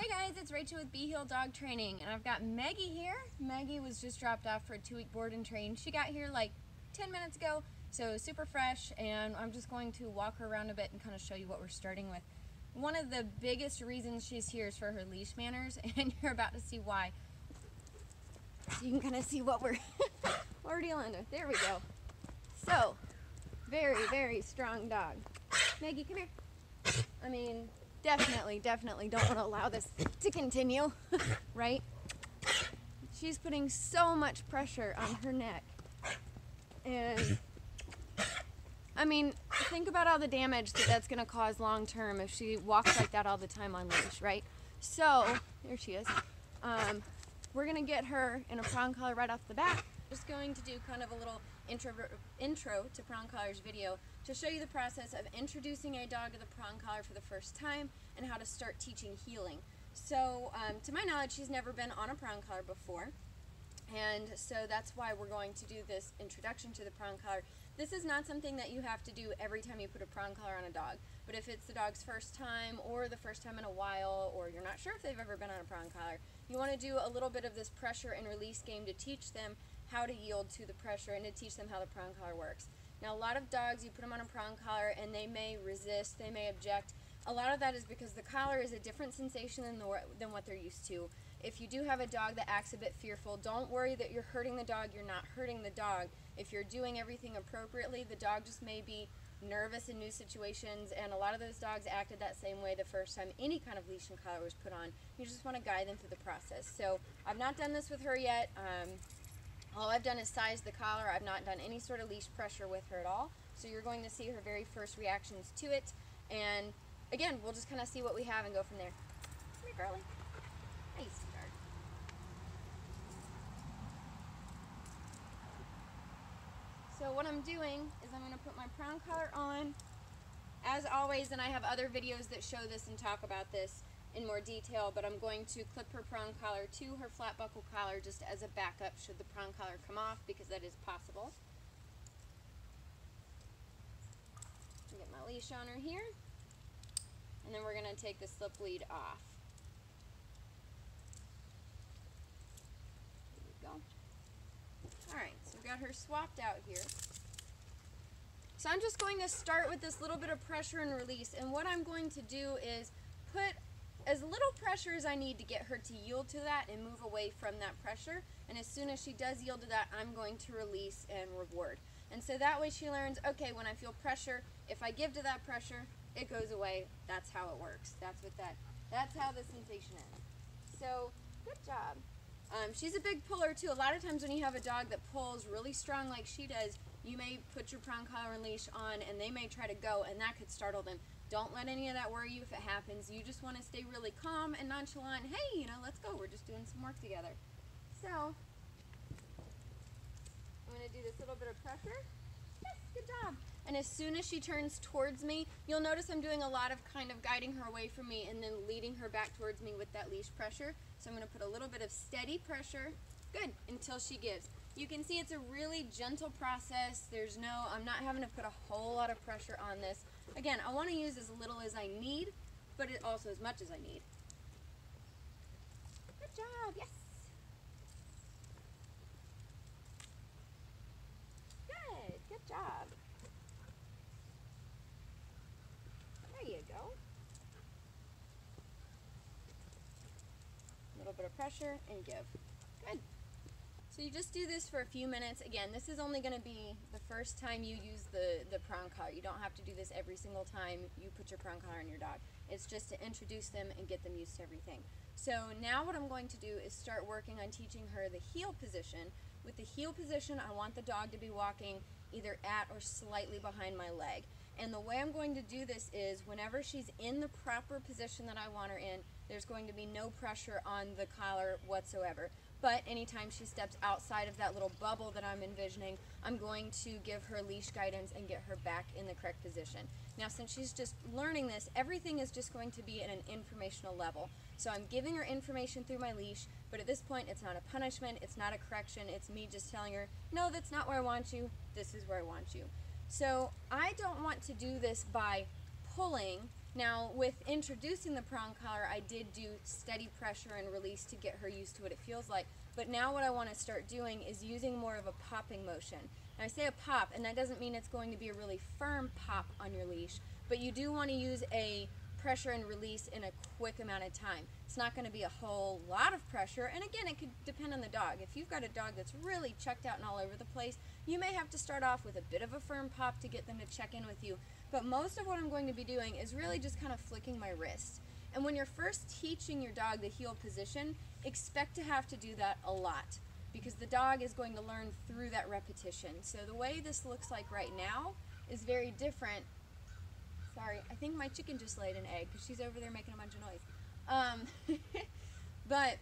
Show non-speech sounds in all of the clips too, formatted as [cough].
Hey guys, it's Rachel with Be Heeled Dog Training, and I've got Meggie here. Meggie was just dropped off for a two-week board and train. She got here like 10 minutes ago, so super fresh, and I'm just going to walk her around a bit and kind of show you what we're starting with. One of the biggest reasons she's here is for her leash manners, [laughs] and you're about to see why. So you can kind of see what we're, [laughs] what we're dealing with. There we go. So, very, very strong dog. Meggie, come here. I mean, definitely, definitely don't want to allow this to continue, [laughs] right? She's putting so much pressure on her neck. And I mean, think about all the damage that that's going to cause long term if she walks like that all the time on leash, right? So, there she is. Um, we're going to get her in a prong collar right off the bat. Just going to do kind of a little intro, intro to prong collars video to show you the process of introducing a dog to the prong collar for the first time and how to start teaching heeling. So um, to my knowledge, she's never been on a prong collar before. And so that's why we're going to do this introduction to the prong collar. This is not something that you have to do every time you put a prong collar on a dog. But if it's the dog's first time or the first time in a while or you're not sure if they've ever been on a prong collar, you want to do a little bit of this pressure and release game to teach them how to yield to the pressure and to teach them how the prong collar works. Now a lot of dogs, you put them on a prong collar and they may resist, they may object. A lot of that is because the collar is a different sensation than, the, than what they're used to. If you do have a dog that acts a bit fearful, don't worry that you're hurting the dog, you're not hurting the dog. If you're doing everything appropriately, the dog just may be nervous in new situations and a lot of those dogs acted that same way the first time any kind of leash and collar was put on. You just want to guide them through the process. So I've not done this with her yet. Um, all I've done is size the collar. I've not done any sort of leash pressure with her at all. So you're going to see her very first reactions to it. And again, we'll just kind of see what we have and go from there. Come here. Hey, sweetheart. So what I'm doing is I'm going to put my prong collar on. As always, and I have other videos that show this and talk about this, in more detail, but I'm going to clip her prong collar to her flat buckle collar just as a backup should the prong collar come off because that is possible. Get my leash on her here. And then we're going to take the slip lead off. There we go. Alright, so we've got her swapped out here. So I'm just going to start with this little bit of pressure and release. And what I'm going to do is put as little pressure as I need to get her to yield to that and move away from that pressure. And as soon as she does yield to that, I'm going to release and reward. And so that way she learns, okay, when I feel pressure, if I give to that pressure, it goes away. That's how it works. That's what that, that's how the sensation is. So, good job. Um, she's a big puller too. A lot of times when you have a dog that pulls really strong like she does, you may put your prong collar and leash on and they may try to go and that could startle them. Don't let any of that worry you if it happens. You just want to stay really calm and nonchalant. Hey, you know, let's go. We're just doing some work together. So, I'm going to do this little bit of pressure. Yes, good job. And as soon as she turns towards me, you'll notice I'm doing a lot of kind of guiding her away from me and then leading her back towards me with that leash pressure. So I'm going to put a little bit of steady pressure. Good, until she gives. You can see it's a really gentle process. There's no, I'm not having to put a whole lot of pressure on this. Again, I want to use as little as I need, but also as much as I need. Good job, yes. Good, good job. There you go. A little bit of pressure and give. Good. So you just do this for a few minutes. Again, this is only going to be the first time you use the, the You don't have to do this every single time you put your prong collar on your dog. It's just to introduce them and get them used to everything. So now what I'm going to do is start working on teaching her the heel position. With the heel position, I want the dog to be walking either at or slightly behind my leg. And the way I'm going to do this is whenever she's in the proper position that I want her in, there's going to be no pressure on the collar whatsoever. But anytime she steps outside of that little bubble that I'm envisioning, I'm going to give her leash guidance and get her back in the correct position. Now, since she's just learning this, everything is just going to be at an informational level. So I'm giving her information through my leash, but at this point, it's not a punishment, it's not a correction, it's me just telling her, no, that's not where I want you, this is where I want you. So I don't want to do this by pulling Now, with introducing the prong collar, I did do steady pressure and release to get her used to what it feels like. But now what I want to start doing is using more of a popping motion. And I say a pop, and that doesn't mean it's going to be a really firm pop on your leash, but you do want to use a pressure and release in a quick amount of time. It's not going to be a whole lot of pressure, and again, it could depend on the dog. If you've got a dog that's really checked out and all over the place, you may have to start off with a bit of a firm pop to get them to check in with you. But most of what I'm going to be doing is really just kind of flicking my wrist. And when you're first teaching your dog the heel position, expect to have to do that a lot because the dog is going to learn through that repetition. So the way this looks like right now is very different. Sorry, I think my chicken just laid an egg because she's over there making a bunch of noise. Um, [laughs] but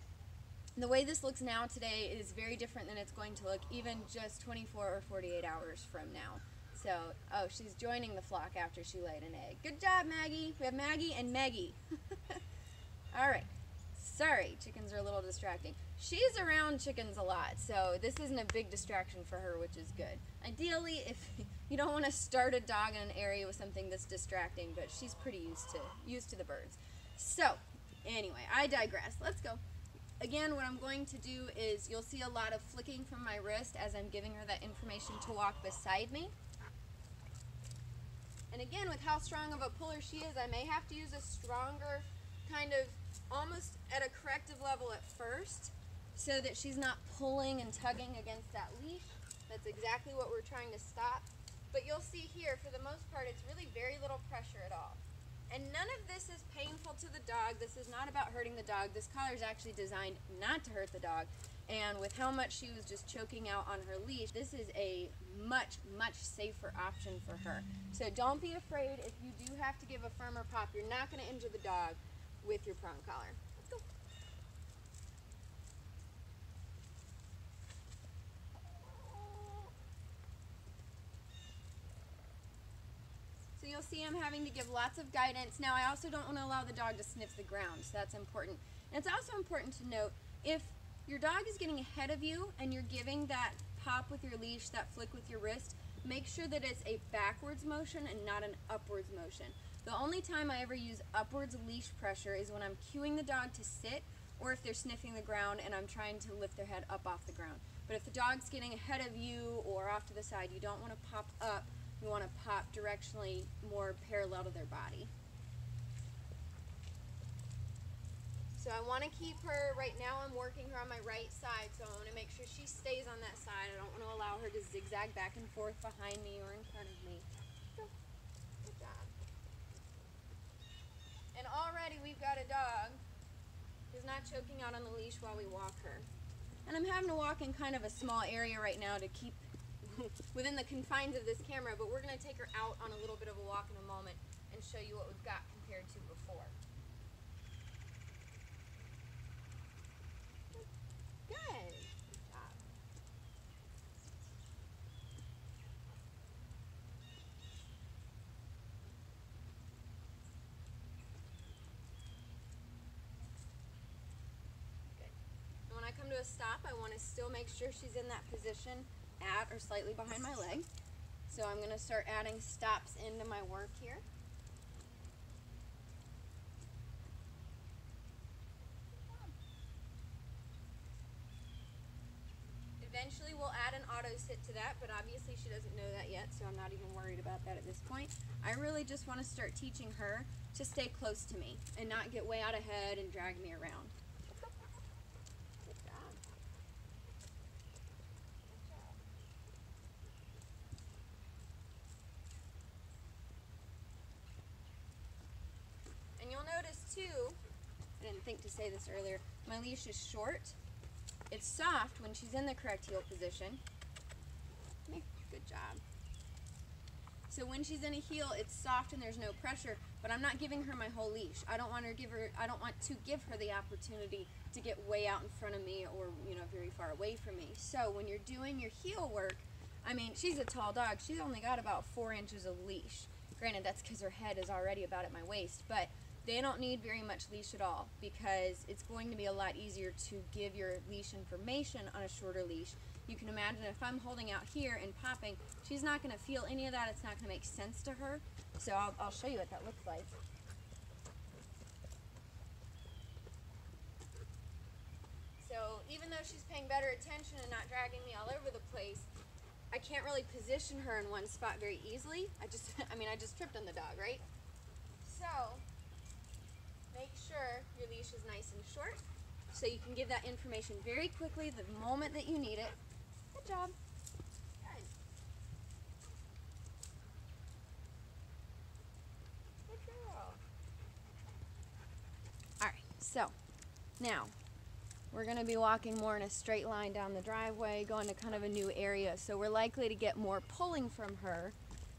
the way this looks now today is very different than it's going to look even just 24 or 48 hours from now. So, oh, she's joining the flock after she laid an egg. Good job, Meggie. We have Meggie and Meggie. [laughs] All right. Sorry, chickens are a little distracting. She's around chickens a lot, so this isn't a big distraction for her, which is good. Ideally, if [laughs] you don't want to start a dog in an area with something that's distracting, but she's pretty used to used to the birds. So, anyway, I digress. Let's go. Again, what I'm going to do is you'll see a lot of flicking from my wrist as I'm giving her that information to walk beside me. And again, with how strong of a puller she is, I may have to use a stronger kind of almost at a corrective level at first so that she's not pulling and tugging against that leash. That's exactly what we're trying to stop. But you'll see here, for the most part, it's really very little pressure at all. And none of this is painful to the dog. This is not about hurting the dog. This collar is actually designed not to hurt the dog. And with how much she was just choking out on her leash, this is a much, much safer option for her. So don't be afraid if you do have to give a firmer pop. You're not going to injure the dog with your prong collar. Let's go. So you'll see I'm having to give lots of guidance. Now I also don't want to allow the dog to sniff the ground, so that's important. And it's also important to note if your dog is getting ahead of you and you're giving that pop with your leash, that flick with your wrist, make sure that it's a backwards motion and not an upwards motion. The only time I ever use upwards leash pressure is when I'm cueing the dog to sit or if they're sniffing the ground and I'm trying to lift their head up off the ground. But if the dog's getting ahead of you or off to the side, you don't want to pop up. You want to pop directionally more parallel to their body. So I want to keep her, right now I'm working her on my right side, so I want to make sure she stays on that side. I don't want to allow her to zigzag back and forth behind me or in front of me. Good job. And already we've got a dog who's not choking out on the leash while we walk her. And I'm having to walk in kind of a small area right now to keep [laughs] within the confines of this camera, but we're going to take her out on a little bit of a walk in a moment and show you what we've got compared to before. come a stop, I want to still make sure she's in that position at or slightly behind my leg. So I'm going to start adding stops into my work here. Eventually we'll add an auto sit to that, but obviously she doesn't know that yet, so I'm not even worried about that at this point. I really just want to start teaching her to stay close to me and not get way out ahead and drag me around. too, I didn't think to say this earlier, my leash is short. It's soft when she's in the correct heel position. Good job. So when she's in a heel, it's soft and there's no pressure, but I'm not giving her my whole leash. I don't want to give her I don't want to give her the opportunity to get way out in front of me or, you know, very far away from me. So when you're doing your heel work, I mean, she's a tall dog. She's only got about four inches of leash. Granted, that's because her head is already about at my waist, but they don't need very much leash at all because it's going to be a lot easier to give your leash information on a shorter leash. You can imagine if I'm holding out here and popping, she's not going to feel any of that. It's not going to make sense to her. So I'll, I'll show you what that looks like. So even though she's paying better attention and not dragging me all over the place, I can't really position her in one spot very easily. I just, [laughs] I mean, I just tripped on the dog, right? So make sure your leash is nice and short so you can give that information very quickly the moment that you need it. Good job. Good. Girl. All right, so now we're going to be walking more in a straight line down the driveway, going to kind of a new area. So we're likely to get more pulling from her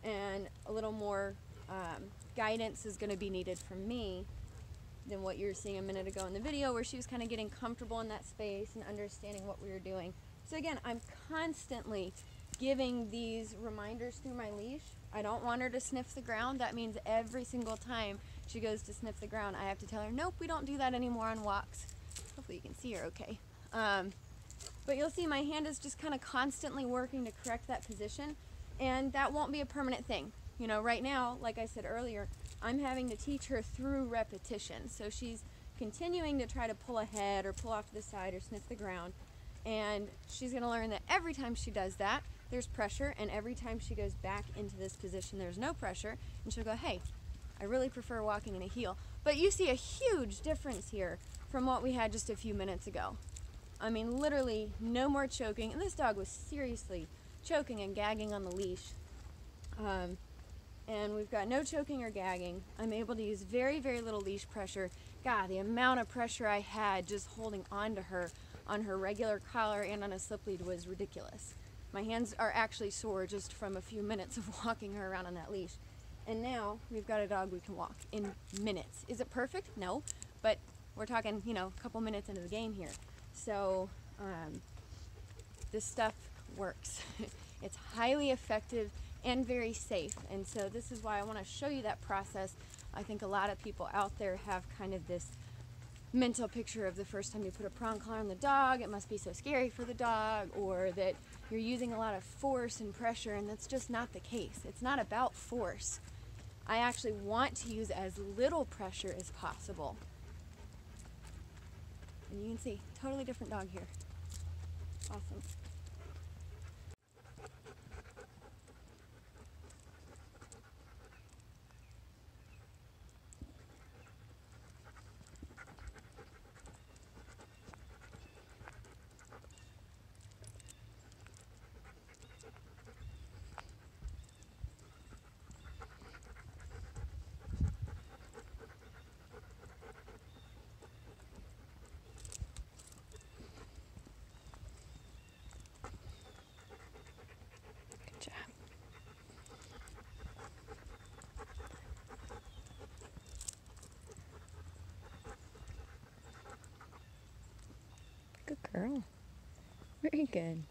and a little more um, guidance is going to be needed from me than what you were seeing a minute ago in the video where she was kind of getting comfortable in that space and understanding what we were doing. So again, I'm constantly giving these reminders through my leash. I don't want her to sniff the ground. That means every single time she goes to sniff the ground, I have to tell her, nope, we don't do that anymore on walks. Hopefully you can see her okay. Um, but you'll see my hand is just kind of constantly working to correct that position and that won't be a permanent thing. You know, right now, like I said earlier, I'm having to teach her through repetition. So she's continuing to try to pull ahead or pull off to the side or sniff the ground. And she's going to learn that every time she does that, there's pressure, and every time she goes back into this position, there's no pressure. And she'll go, hey, I really prefer walking in a heel. But you see a huge difference here from what we had just a few minutes ago. I mean, literally no more choking. And this dog was seriously choking and gagging on the leash. Um, and we've got no choking or gagging. I'm able to use very, very little leash pressure. God, the amount of pressure I had just holding on to her on her regular collar and on a slip lead was ridiculous. My hands are actually sore just from a few minutes of [laughs] walking her around on that leash. And now we've got a dog we can walk in minutes. Is it perfect? No, but we're talking, you know, a couple minutes into the game here. So um, this stuff works. [laughs] it's highly effective and very safe. And so this is why I want to show you that process. I think a lot of people out there have kind of this mental picture of the first time you put a prong collar on the dog, it must be so scary for the dog, or that you're using a lot of force and pressure, and that's just not the case. It's not about force. I actually want to use as little pressure as possible. And you can see, totally different dog here. Awesome. Girl. Very good.